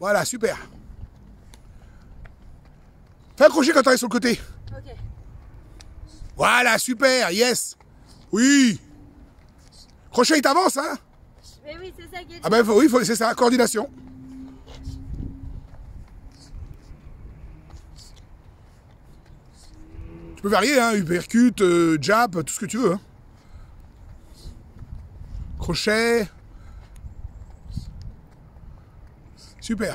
Voilà, super. Fais un crochet quand tu es sur le côté. Ok. Voilà, super, yes. Oui. Crochet, il t'avance, hein Mais oui, c'est ça qui est Ah ben oui, faut- c'est ça, coordination. Tu peux varier, hein, uppercut, euh, jab, tout ce que tu veux. hein. Crochet. Super.